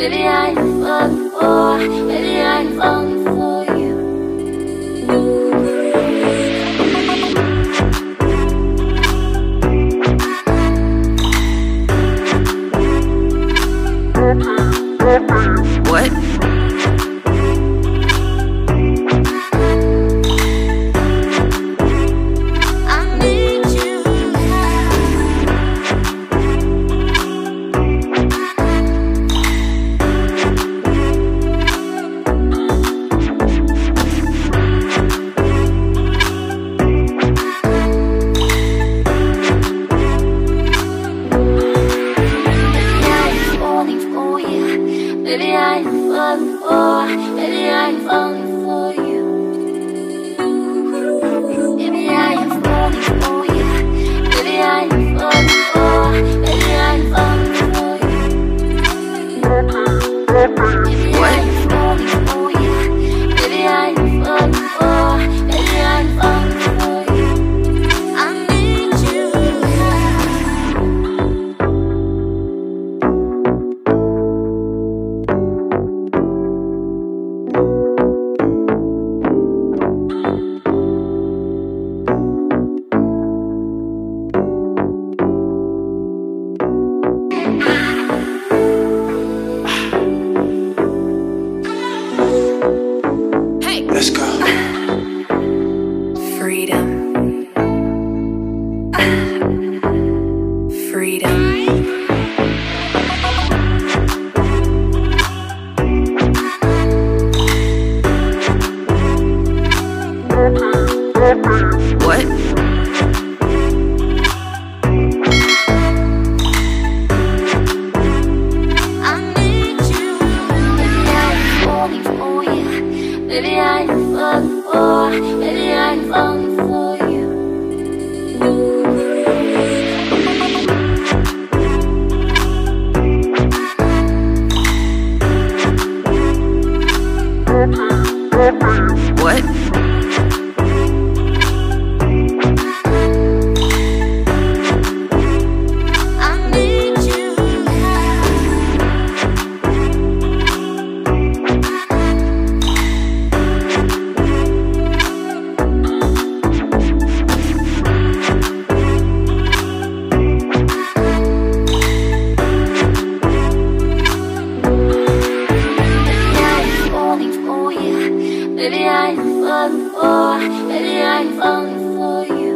Maybe I'm or maybe I for you. What? còn I'm falling for you. vâng, oh, lệ anh I fall for, baby, I'm falling for you.